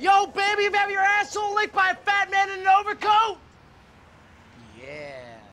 Yo, baby, you have your asshole licked by a